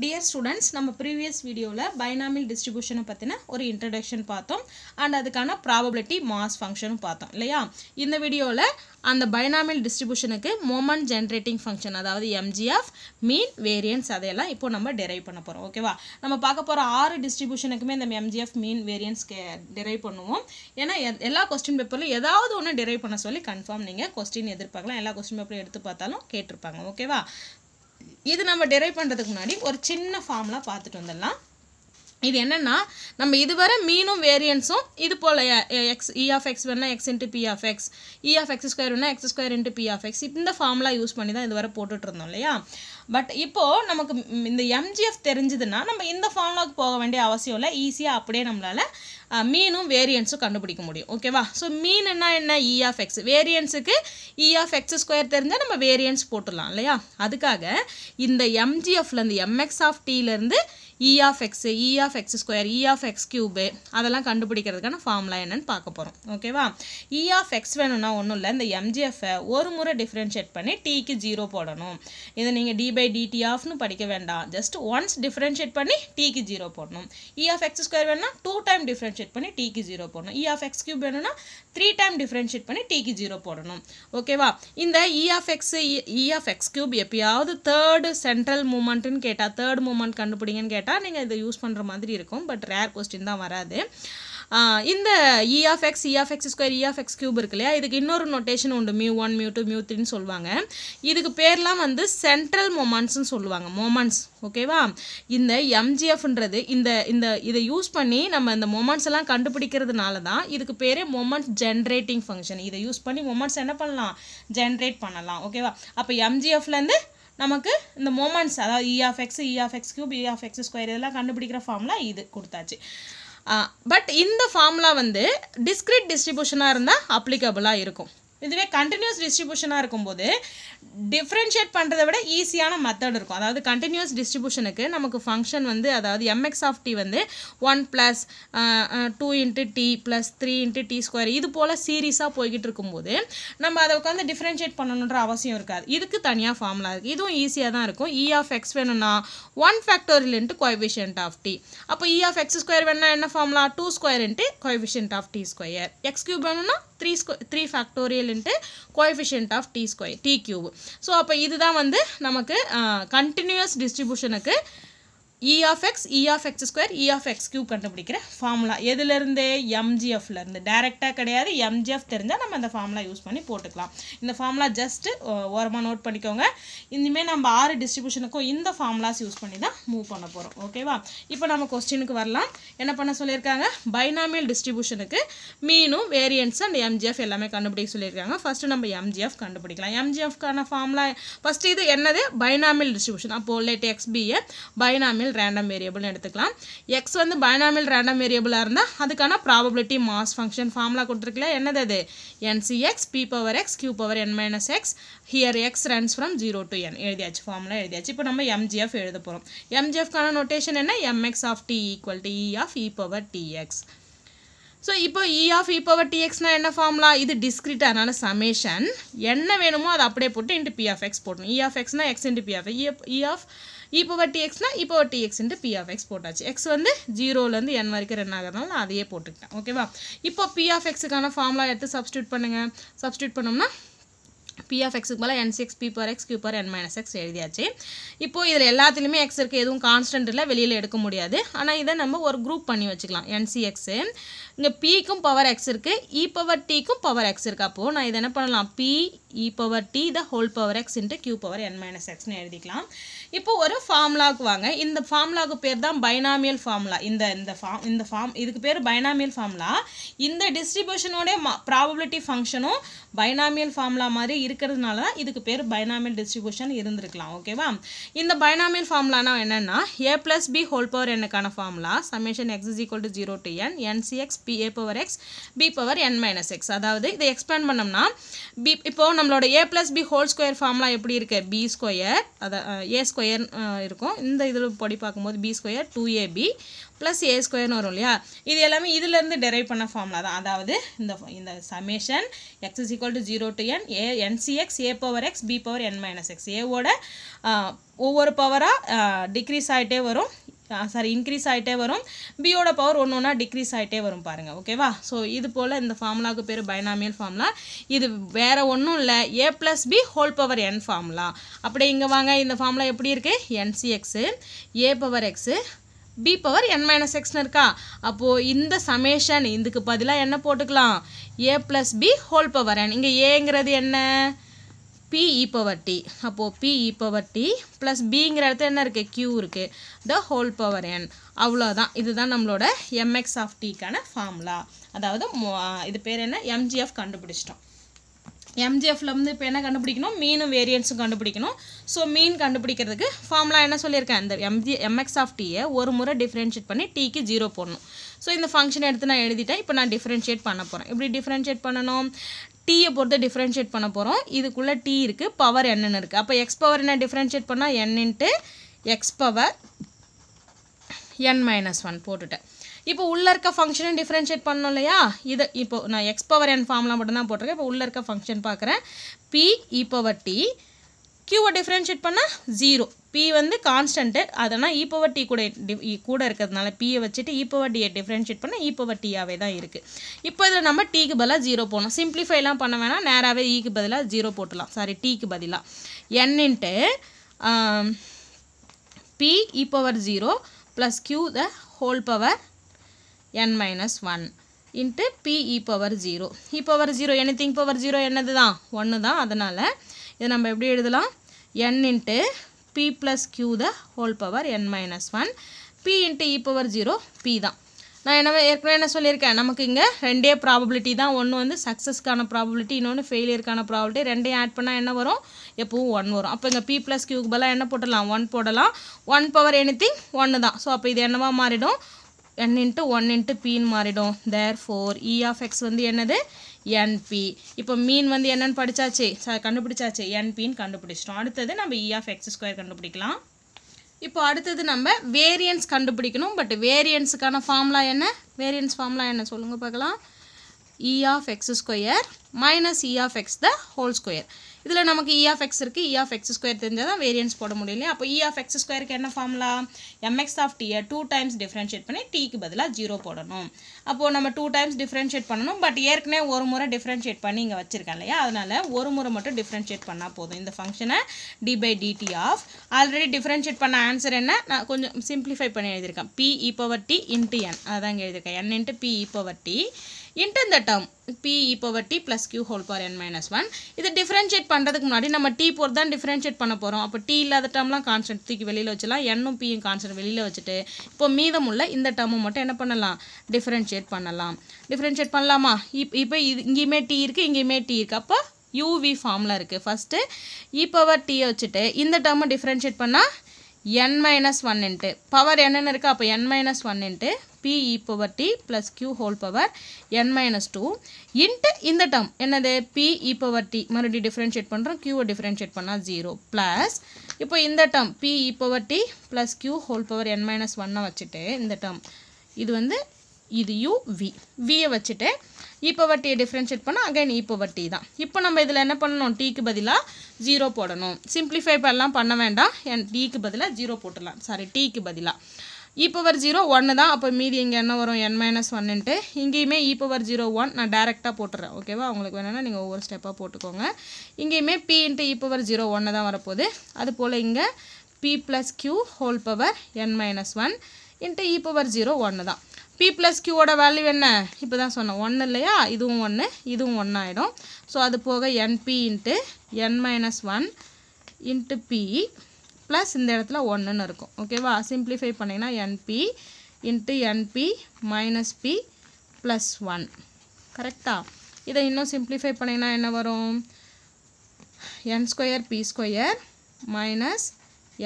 Dear students நம்ம previous வீடியோவில் binomial டிஸ்ட்ரிபியூஷனை பற்றின ஒரு இன்ட்ரடக்ஷன் பார்த்தோம். அண்ட் அதுக்கான ப்ராபபிலிட்டி மாஸ் ஃபங்க்ஷனும் பார்த்தோம் இல்லையா? இந்த வீடியோவில் அந்த பைனாமில் டிஸ்ட்ரிபியூஷனுக்கு மொமெண்ட் ஜென்ரேட்டிங் ஃபங்க்ஷன் அதாவது எம்ஜிஎஃப் மீன் வேரியன்ஸ் அதையெல்லாம் இப்போ நம்ம டெரைவ் பண்ண போகிறோம் ஓகேவா நம்ம பார்க்க போகிற ஆறு டிஸ்ட்ரிபியூஷனுக்குமே இந்த எம்ஜிஎஃப் மீன் வேரியன்ஸ் கே டெரைவ் பண்ணுவோம். ஏன்னா எ- எல்லா கொஸ்டின் பேப்பர்லையும் ஏதாவது ஒன்று டெரைவ் பண்ண சொல்லி கன்ஃபார்ம் நீங்கள் கொஸ்டின் எதிர்பார்க்கலாம். எல்லா கொஸ்டின் பேப்பரும் எடுத்து பார்த்தாலும் கேட்டிருப்பாங்க ஓகேவா இது நம்ம டெரைவ் பண்ணுறதுக்கு முன்னாடி ஒரு சின்ன ஃபார்முலா பார்த்துட்டு வந்துடலாம். இது என்னென்னா நம்ம இதுவரை மீனும் வேரியன்ஸும் இது போல் எக்ஸ் இ ஆஃப் எக்ஸ் வேணா X into P of X E of X square வேணா X square into P of X இந்த ஃபார்முலா யூஸ் பண்ணி தான் இதுவரை போட்டுட்டு இருந்தோம் இல்லையா? பட் இப்போது நமக்கு இந்த எம்ஜிஎஃப் தெரிஞ்சதுன்னா நம்ம இந்த ஃபார்முலாவுக்கு போக வேண்டிய அவசியம் இல்லை. ஈஸியாக அப்படியே நம்மளால் மீனும் வேரியன்ஸும் கண்டுபிடிக்க முடியும். ஓகேவா ஸோ மீன்னா என்ன? இ ஆஃப் எக்ஸ் வேரியன்ஸுக்கு இ ஆஃப் எக்ஸ் ஸ்கொயர் தெரிஞ்சால் நம்ம வேரியன்ஸ் போட்டுடலாம் இல்லையா? அதுக்காக இந்த எம்ஜிஎஃப்லேருந்து MX of டீலேருந்து E of X E of X square E of X cube அதெல்லாம் கண்டுபிடிக்கிறதுக்கான ஃபார்முலா என்னன்னு பார்க்க போகிறோம் ஓகேவா இ e ஆஃப் எக்ஸ் வேணும்னா ஒன்றும் இல்லை. இந்த எம்ஜிஎஃப்பை ஒரு முறை டிஃப்ரென்ஷியேட் பண்ணி டீக்கு ஜீரோ போடணும். இதை நீங்கள் டி பை டிடி ஆஃப்னு படிக்க வேண்டாம். ஜஸ்ட் ஒன்ஸ் டிஃப்ரென்ஷியேட் பண்ணி டீக்கு ஜீரோ போடணும். இ ஆஃப் எக்ஸ் ஸ்கொயர் வேணும்னா டூ டைம் டிஃப்ரென்ஷியேட் பண்ணி டீக்கு ஜீரோ போடணும். இ ஆஃப் எக்ஸ் கியூப் வேணும்னா த்ரீ டைம் டிஃப்ரென்ஷியேட் பண்ணி டீக்கு ஜீரோ போடணும். ஓகேவா இந்த E of X E of X cube எப்பயாவது தேர்டு சென்ட்ரல் மூமெண்ட்டுன்னு கேட்டால் தேர்ட் மூமெண்ட் கண்டுபிடிங்கன்னு கேட்டால் நீங்கள் இதை யூஸ் பண்ணுற மாதிரி இருக்கும். பட் ரேர் கொஸ்டின் தான் வராது. இந்த E of X E of X square E of X cube இருக்கு இல்லையா? இதுக்கு இன்னொரு நொட்டேஷன் உண்டு. Mu one mu two mu த்ரீன்னு சொல்லுவாங்க. இதுக்கு பேர்லாம் வந்து சென்ட்ரல் மொமெண்ட்ஸ்னு சொல்லுவாங்க. மொமெண்ட்ஸ் ஓகேவா இந்த எம்ஜிஎஃப்ன்றது இந்த இந்த இதை யூஸ் பண்ணி நம்ம இந்த மொமெண்ட்ஸ் எல்லாம் கண்டுபிடிக்கிறதுனால தான் இதுக்கு பேரே மொமெண்ட்ஸ் ஜென்ரேட்டிங் ஃபங்க்ஷன் இதை யூஸ் பண்ணி மொமெண்ட்ஸ் என்ன பண்ணலாம்? ஜென்ரேட் பண்ணலாம் ஓகேவா அப்போ எம்ஜிஎஃப்லேருந்து நமக்கு இந்த மொமெண்ட்ஸ் அதாவது E of X E of X cube E of X square இதெல்லாம் கண்டுபிடிக்கிற ஃபார்ம்லாம் இது கொடுத்தாச்சு. பட் இந்த ஃபார்முலா வந்து டிஸ்கிரிட் டிஸ்ட்ரிபியூஷனாக இருந்தால் அப்ளிகபிளாக இருக்கும். இதுவே கண்டினியூஸ் டிஸ்ட்ரிபியூஷனாக இருக்கும்போது டிஃப்ரென்ஷியேட் பண்ணுறதை விட ஈஸியான மெத்தட் இருக்கும். அதாவது கண்டினியூஸ் டிஸ்ட்ரிபியூஷனுக்கு நமக்கு ஃபங்க்ஷன் வந்து அதாவது எம்எக்ஸ் ஆஃப் டி வந்து one plus two into T plus three into T square இது போல் சீரீஸாக போய்கிட்டு இருக்கும்போது நம்ம அதை உட்காந்து டிஃப்ரென்ஷியேட் பண்ணணுன்ற அவசியம் இருக்காது. இதுக்கு தனியாக ஃபார்முலா இருக்குது இதுவும் ஈஸியாக தான் இருக்கும். இ ஆஃப் எக்ஸ் வேணும்னா one factorial into coefficient of T அப்போ இ ஆஃப் எக்ஸ் ஸ்கொயர் வேணும்னா என்ன formula two square into coefficient of T square X cube வேணும்னா three ஸ்கொ three factorial into coefficient of T square T cube so அப்போ இதுதான் வந்து நமக்கு continuous டிஸ்ட்ரிபியூஷனுக்கு E of X E of X square E of X cube கண்டுபிடிக்கிற ஃபார்முலா எதுலேருந்து? எம்ஜிஎஃப்லேருந்து டேரெக்டாக கிடையாது. எம்ஜிஎஃப் தெரிஞ்சால் நம்ம அந்த ஃபார்முலா யூஸ் பண்ணி போட்டுக்கலாம். இந்த ஃபார்முலா ஜஸ்ட்டு ஓரமாக நோட் பண்ணிக்கோங்க. இனிமேல் நம்ம ஆறு டிஸ்ட்ரிபியூஷனுக்கும் இந்த ஃபார்முலாஸ் யூஸ் பண்ணி தான் மூவ் பண்ண போகிறோம் ஓகேவா இப்போ நம்ம கொஸ்டினுக்கு வரலாம். என்ன பண்ண சொல்லியிருக்காங்க? பைனாமியல் டிஸ்ட்ரிபியூஷனுக்கு மீனும் வேரியன்ஸ் அண்ட் எம்ஜிஎஃப் எல்லாமே கண்டுபிடிக்க சொல்லியிருக்காங்க. ஃபஸ்ட்டு நம்ம எம்ஜிஎஃப் கண்டுபிடிக்கலாம். எம்ஜிஎஃப்க்கான ஃபார்முலா ஃபஸ்ட்டு இது என்னது? பைனாமியல் டிஸ்ட்ரிபியூஷன் அப்போ let X be a binomial random வேரியபிள்னு எடுத்துக்கலாம். எக்ஸ் வந்து பைனாமியல் ரேண்டம் வேரியபிளாக இருந்தால் அதுக்கான ப்ராபபிலிட்டி மாஸ் ஃபங்க்ஷன் ஃபார்முலா கொடுத்துருக்கல என்னது அது? NCX P power X Q power N minus X here X runs from zero to N எழுதியாச்சு ஃபார்முலா எழுதியாச்சு. இப்போ நம்ம எம்ஜிஎஃப் எழுத போகிறோம் எம்ஜிஎஃப்கான நோட்டேஷன் என்ன? MX of T equal T E of E power TX so இப்போ இ ஆஃப் இ பவர் டிஎக்ஸ்னா என்ன ஃபார்முலா இது டிஸ்கிரிட் அதனால சமேஷன் என்ன வேணுமோ அதை அப்படியே போட்டு இன்ட்டு பி ஆஃப் எக்ஸ் போடணும். இ of எக்ஸ்னா X into P of E of E power டிஎக்ஸ்னா E power TX into P of X போட்டாச்சு. எக்ஸ் வந்து ஜீரோலேருந்து என் வரைக்கும் ரன் ஆகிறதுனால நான் அதையே போட்டுக்கிட்டேன். ஓகேவா இப்போ பி ஆஃப் எக்ஸுக்கான ஃபார்முலா எடுத்து சப்ஸ்டியூட் பண்ணுங்கள் சப்ஸ்டியூட் பண்ணோம்னா பி ஆஃப் எக்ஸுக்கு மேலே N six P power X Q power N minus X எழுதியாச்சு. இப்போது இதில் எல்லாத்துலேயுமே எக்ஸ் இருக்குது எதுவும் கான்ஸ்டன்ட் இல்லை வெளியில் எடுக்க முடியாது. ஆனால் இதை நம்ம ஒரு குரூப் பண்ணி வச்சுக்கலாம். என்சிஎக்ஸு இங்கே பிக்கும் பவர் எக்ஸ் இருக்குது இ e பவர் டிக்கும் பவர் எக்ஸ் இருக்குது அப்போது நான் இதை என்ன பண்ணலாம்? P E power T the whole power X into Q power N minus எக்ஸ்னு எழுதிக்கலாம். இப்போ ஒரு ஃபார்முலாவுக்கு வாங்க. இந்த ஃபார்முலாவுக்கு பேர் தான் பைனாமியல் ஃபார்முலா இந்த இந்த ஃபார்ம் இந்த ஃபார்ம் இதுக்கு பேர் பைனாமியல் ஃபார்முலா இந்த டிஸ்ட்ரிபியூஷனோட ப்ராபபிலிட்டி ஃபங்க்ஷனும் பைனாமியல் ஃபார்முலா மாதிரி இருக்கிறதுனால தான் இதுக்கு பேர் பைனாமியல் டிஸ்ட்ரிபியூஷன் இருந்திருக்கலாம். ஓகேவா இந்த பைனாமியல் ஃபார்முலானா என்னென்னா A plus B whole power என்னக்கான formula summation X is equal to zero to N NCX B A power X B power N minus X அதாவது இதை எக்ஸ்பேண்ட் பண்ணோம்னா பி இப்போது நம்ம நம்மளோட A plus B whole square ஃபார்ம்லாம் எப்படி இருக்கு? B square அதை ஏ square இருக்கும். இந்த இதில் படி பார்க்கும்போது B square two A B plus A ஸ்கொயர்னு வரும் இல்லையா? இது எல்லாமே இதுலேருந்து டெரைவ் பண்ண ஃபார்முலா தான். அதாவது இந்த இந்த summation X is equal to zero to N A NCX A power X B power N minus X ஏவோட ஒவ்வொரு பவராக டிக்ரீஸ் ஆகிட்டே வரும். சாரி இன்க்ரீஸ் ஆகிட்டே வரும். பியோட பவர் ஒன்று ஒன்றா டிக்ரீஸ் ஆகிட்டே வரும் பாருங்கள் ஓகேவா ஸோ இது போல் இந்த ஃபார்முலாவுக்கு பேர் பைனாமியல் ஃபார்முலா இது வேறு ஒன்றும் இல்லை A plus B whole power N formula அப்படியே இங்கே வாங்க இந்த ஃபார்முலா எப்படி இருக்குது NCX A power X B power N minus எக்ஸ்னு இருக்கா? அப்போது இந்த சமேஷன் இதுக்கு பதிலாக என்ன போட்டுக்கலாம்? A plus B whole power N இங்கே ஏங்கிறது என்ன? பி இ பவர் டி அப்போது B E power T plus பிங்கிற இடத்துல என்ன இருக்குது கியூ இருக்குது த ஹோல் பவர் என் அவ்வளோதான் இதுதான் நம்மளோட எம்எக்ஸ் ஆஃப் டிக்கான ஃபார்முலா அதாவது இது பேர் என்ன? எம்ஜிஎஃப் கண்டுபிடிச்சிட்டோம். எம்ஜிஎஃப்ல வந்து இப்போ என்ன கண்டுபிடிக்கணும்? மீனும் வேரியன்ஸும் கண்டுபிடிக்கணும். ஸோ மீன் கண்டுபிடிக்கிறதுக்கு ஃபார்முலா என்ன சொல்லியிருக்கேன்? இந்த எம்ஜி எம்எக்ஸ் ஆஃப் டீயை ஒரு முறை டிஃப்ரென்ஷியேட் பண்ணி டீக்கு ஜீரோ போடணும். ஸோ இந்த ஃபங்க்ஷன் எடுத்து நான் எழுதிட்டேன். இப்போ நான் டிஃப்ரென்ஷியேட் பண்ண போகிறேன் இப்படி டிஃப்ரென்ஷியேட் பண்ணணும். டீயை பொறுத்து டிஃப்ரென்ஷியேட் பண்ண போகிறோம் இதுக்குள்ளே டீ இருக்குது பவர் என்னென்னு இருக்குது அப்போ எக்ஸ் பவர் என்ன டிஃப்ரென்ஷியேட் பண்ணால் n into x power n minus one போட்டுட்டேன். இப்போ உள்ளே இருக்க ஃபங்க்ஷனும் டிஃப்ரென்ஷியேட் பண்ணணும் இல்லையா? இதை இப்போ நான் எக்ஸ் பவர் என் ஃபார்ம்லாம் மட்டும்தான் போட்டிருக்கேன். இப்போ உள்ளே இருக்க ஃபங்க்ஷன் பார்க்குறேன். பி இ பவர் டி கியூவை டிஃப்ரென்ஷியேட் பண்ணால் ஜீரோ பி வந்து கான்ஸ்டன்ட்டு அதனால் இ பவர் டி கூட டி- e கூட இருக்கிறதுனால பியை வச்சுட்டு இ பவர் டியை டிஃப்ரென்ஷியேட் பண்ண இ பவர் தான் இருக்குது இப்போ இதில் நம்ம டீக்கு பதிலாக ஜீரோ போடணும். சிம்பிளிஃபைலாம் பண்ண வேணாம். நேராகவே ஈக்கு e பதிலாக ஜீரோ போட்டுடலாம் சாரி டீக்கு பதிலாக n into p e power 0 plus q the whole power n minus 1 into p e zero 0 e power 0 anything power 0 என்னது தான் ஒன்று தான் அதனால் இதை நம்ம எப்படி எழுதலாம்? N p plus q the whole power n minus 1 p into e power 0 p தான். நான் என்ன ஏற்கனவே என்ன சொல்லியிருக்கேன்? நமக்கு இங்கே ரெண்டே ப்ராபபிலிட்டி தான். ஒன்று வந்து சக்ஸஸ்க்கான ப்ராபபிலிட்டி இன்னொன்று ஃபெயிலியருக்கான ப்ராபபிலிட்டி ரெண்டையும் ஆட் பண்ணால் என்ன வரும்? எப்பவும் ஒன் வரும். அப்போ இங்கே பி ப்ளஸ் கியூக்கு பதிலாக என்ன போடலாம் ஒன் போடலாம். ஒன் பவர் எனி திங் ஒன்று தான். ஸோ அப்போ இது என்னவா மாறிடும்? என் இன்ட்டு ஒன் இன்ட்டு பின்னு மாறிடும். Therefore e of x வந்து என்னது? என்பி இப்போ மீன் வந்து என்னென்னு படிச்சாச்சு? ச- கண்டுபிடிச்சாச்சு. என்பின்னு கண்டுபிடிச்சிட்டோம். அடுத்தது நம்ம இ ஆஃப் எக்ஸ் ஸ்கொயர் கண்டுபிடிக்கலாம். இப்போ அடுத்தது நம்ம வேரியன்ஸ் கண்டுபிடிக்கணும். பட் வேரியன்ஸுக்கான ஃபார்முலா என்ன? வேரியன்ஸ் ஃபார்முலா என்ன? சொல்லுங்கள் பார்க்கலாம். E of x square minus e of x the whole square இதில் நமக்கு e இ ஆஃப் எக்ஸ் இருக்குது e e of x square தெரிஞ்சால் தான் வேரியன்ஸ் போட முடியும் அப்போ இ ஆஃப் எக்ஸ் ஸ்கொயருக்கு என்ன ஃபார்முலா எம்எக்ஸ் ஆஃப் டீயை டூ டைம்ஸ் டிஃப்ரென்ஷியேட் பண்ணி டீக்கு பதிலாக ஜீரோ போடணும். அப்போது நம்ம டூ டைம்ஸ் டிஃப்ரென்ஷியேட் பண்ணணும். பட் ஏற்கனவே ஒரு முறை டிஃப்ரென்ஷியேட் பண்ணி இங்கே வச்சுருக்கேன் இல்லையா? அதனால் ஒரு முறை மட்டும் டிஃப்ரென்ஷியேட் பண்ணால் போதும். இந்த ஃபங்க்ஷனை d by d t of already differentiate பண்ண ஆன்சர் என்ன? நான் கொஞ்சம் சிம்பிளிஃபை பண்ணி எழுதியிருக்கேன். P e power t into n அதான் இங்கே எழுதியிருக்கேன். N into p e power t into இந்த term p e power t plus q whole power n minus one இது டிஃப்ரென்ஷியேட் பண்ணுறதுக்கு முன்னாடி நம்ம டி போர் தான் டிஃப்ரென்ஷியேட் பண்ண போகிறோம் அப்போ டி இல்லாத டேர்ம்லாம் கான்ஸ்டன்ட் தூக்கி வெளியில் வச்சலாம் என்னும் பியும் கான்ஸ்டன்ட் வெளியில் வச்சுட்டு இப்போ மீதமுள்ள இந்த டேர்மை மட்டும் என்ன பண்ணலாம்? டிஃப்ரென்ஷியேட் பண்ணலாம். டிஃப்ரென்ஷியேட் பண்ணலாமா? இப் இப்போ இது இங்கேயுமே டி இருக்குது இங்கேயுமே டி இருக்குது அப்போ யூவி ஃபார்மில் இருக்குது ஃபஸ்ட்டு இ பவர் வச்சுட்டு இந்த டேர்மை டிஃப்ரென்ஷியேட் பண்ணால் n minus one into power என்னென்னு இருக்குது அப்போ n minus one into p e power t plus q whole power n minus two into இந்த டேர்ம் என்னது? பி இ பவர் டி மறுபடியும் டிஃப்ரென்ஷியேட் பண்ணுறோம் கியூவை டிஃப்ரென்ஷியேட் பண்ணால் ஜீரோ ப்ளஸ் இப்போ இந்த term p e power t plus q whole power n minus ஒன்னை வச்சுட்டு இந்த டேர்ம் இது வந்து இது யூ வி வியை வச்சுட்டு இப்போ வட்டியை டிஃப்ரென்ஷியேட் பண்ணால் அகைன் இப்போ வட்டி தான். இப்போ நம்ம இதில் என்ன பண்ணணும்? டீக்கு பதிலாக ஜீரோ போடணும். சிம்பிளிஃபை பண்ணலாம் பண்ண வேண்டாம். என் டீக்கு பதிலாக ஜீரோ போட்டுடலாம். சாரி டீக்கு பதிலாக இ பவர் ஜீரோ ஒன்று தான். அப்போ மீதி இங்கே என்ன வரும்? என் மைனஸ் ஒன்னுன்ட்டு இங்கேயுமே இ பவர் ஜீரோ ஒன் நான் டேரெக்டாக போட்டுறேன். ஓகேவா உங்களுக்கு வேணுன்னா நீங்கள் ஒவ்வொரு ஸ்டெப்பாக போட்டுக்கோங்க. இங்கேயுமே p into e power zero ஒன்று தான் வரப்போகுது. அது போல் இங்கே p plus q whole power n minus one into e power zero ஒன்று தான். பி ப்ளஸ் கியூவோட வேல்யூ என்ன? இப்போ தான் சொன்னேன். ஒன்று இல்லையா? இதுவும் ஒன்று இதுவும் ஒன்று ஆகிடும் ஸோ அது போக n p into n minus one into p plus இந்த இடத்துல ஒன்றுன்னு இருக்கும். ஓகேவா சிம்ப்ளிஃபை பண்ணிங்கன்னா n p into n p minus p plus one கரெக்டாக இதை இன்னும் சிம்ப்ளிஃபை பண்ணிங்கன்னா என்ன வரும்? N square p square minus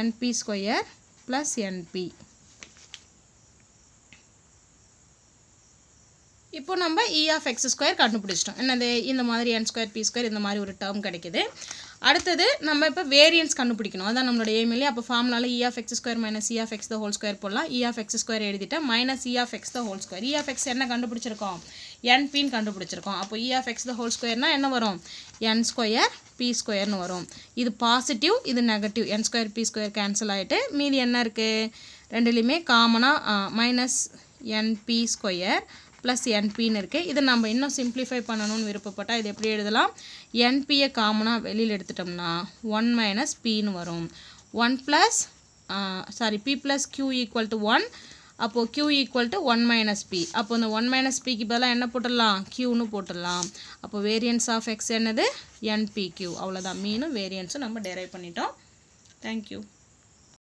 n p square plus n p இப்போ நம்ம இ ஆஃப் எக்ஸ் ஸ்கொயர் கண்டுபிடிச்சிட்டோம். என்னது? இந்த மாதிரி என் ஸ்கொயர் பி ஸ்கொயர் இந்த மாதிரி ஒரு டேர்ம் கிடைக்குது. அடுத்தது நம்ம இப்போ வேரியன்ஸ் கண்டுபிடிக்கணும். அதான் நம்மளோட ஏம் இல்லையா? அப்போ ஃபார்முலாவில் e of x square minus e of x the whole square போடலாம். இ ஆஃப் எக்ஸ் ஸ்கொயர் எழுதிட்டேன். Minus e of x the whole square e of x என்ன கண்டுபிடிச்சிருக்கோம்? என் பின்னு கண்டுபிடிச்சிருக்கோம். அப்போ e of x the whole ஸ்கொயர்னால் என்ன வரும்? என் ஸ்கொயர் பி ஸ்கொயர்னு வரும். இது பாசிட்டிவ் இது negative n square p square cancel ஆகிட்டு மீதி என்ன இருக்குது ரெண்டுலேயுமே காமனாக minus n p square plus என்பின்னு இருக்குது இதை நம்ம இன்னும் சிம்ப்ளிஃபை பண்ணணும்னு விருப்பப்பட்டால் இது எப்படி எழுதலாம்? என்பியை காமனாக வெளியில் எடுத்துட்டோம்னா ஒன் மைனஸ் பின்னு வரும். One plus sorry p plus q equal to one அப்போது q equal to one minus p அப்போ இந்த ஒன் மைனஸ் பிக்கு பதிலாக என்ன போட்டுடலாம்? க்யூன்னு போட்டுடலாம். அப்போ வேரியன்ஸ் ஆஃப் எக்ஸ் என்னது? என்பி க்யூ அவ்வளோதான் மீனும் வேரியன்ஸும் நம்ம டெரைவ் பண்ணிட்டோம். தேங்க்யூ